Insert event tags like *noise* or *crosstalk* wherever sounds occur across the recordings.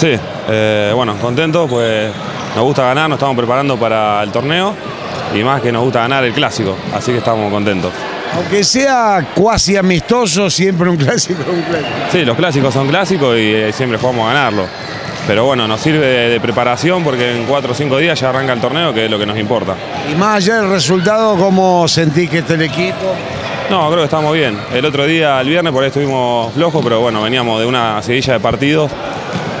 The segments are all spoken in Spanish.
Sí, eh, bueno, contento, pues nos gusta ganar, nos estamos preparando para el torneo y más que nos gusta ganar el clásico, así que estamos contentos. Aunque sea cuasi amistoso, siempre un *laughs* clásico, un clásico. Sí, los clásicos son clásicos y eh, siempre jugamos a ganarlo. Pero bueno, nos sirve de, de preparación porque en cuatro o cinco días ya arranca el torneo, que es lo que nos importa. Y más allá del resultado, ¿cómo sentís que está el equipo? No, creo que estamos bien. El otro día, el viernes, por ahí estuvimos flojos, pero bueno, veníamos de una seguilla de partidos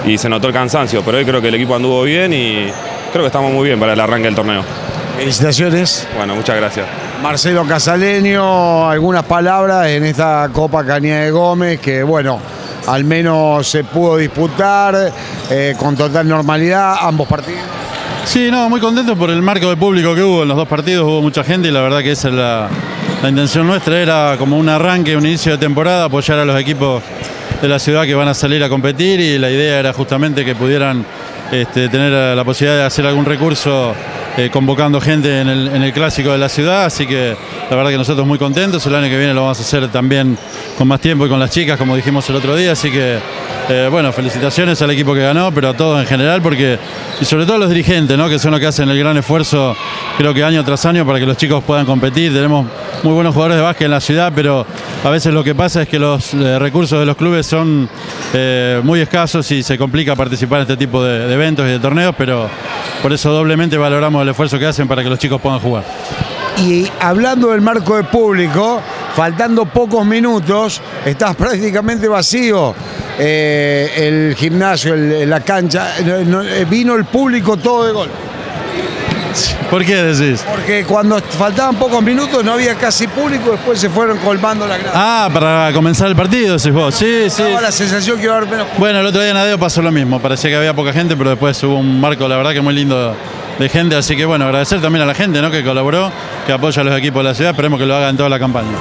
y se notó el cansancio. Pero hoy creo que el equipo anduvo bien y creo que estamos muy bien para el arranque del torneo. Felicitaciones. Bueno, muchas gracias. Marcelo Casaleño, algunas palabras en esta Copa Cañada de Gómez, que bueno, al menos se pudo disputar eh, con total normalidad ambos partidos. Sí, no, muy contento por el marco de público que hubo en los dos partidos, hubo mucha gente y la verdad que esa es la, la intención nuestra, era como un arranque, un inicio de temporada, apoyar a los equipos de la ciudad que van a salir a competir y la idea era justamente que pudieran este, tener la posibilidad de hacer algún recurso eh, convocando gente en el, en el clásico de la ciudad, así que la verdad que nosotros muy contentos, el año que viene lo vamos a hacer también con más tiempo y con las chicas, como dijimos el otro día, así que eh, bueno, felicitaciones al equipo que ganó, pero a todos en general, porque y sobre todo a los dirigentes, ¿no? que son los que hacen el gran esfuerzo, creo que año tras año, para que los chicos puedan competir. Tenemos muy buenos jugadores de básquet en la ciudad, pero a veces lo que pasa es que los eh, recursos de los clubes son eh, muy escasos y se complica participar en este tipo de, eventos y de torneos, pero por eso doblemente valoramos el esfuerzo que hacen para que los chicos puedan jugar. Y hablando del marco de público, faltando pocos minutos, estás prácticamente vacío. eh, el gimnasio, la cancha, no- no- vino el público todo de gol. ¿Por qué decís? Porque cuando faltaban pocos minutos no había casi público, después se fueron colmando la grada. Ah, para comenzar el partido, decís vos. Sí, sí. Daba la sensación que iba a haber menos público. Bueno, el otro día en Adeo pasó lo mismo. Parecía que había poca gente, pero después hubo un marco, la verdad, que muy lindo de gente. Así que bueno, agradecer también a la gente ¿no? que colaboró, que apoya a los equipos de la ciudad. Esperemos que lo haga en toda la campaña.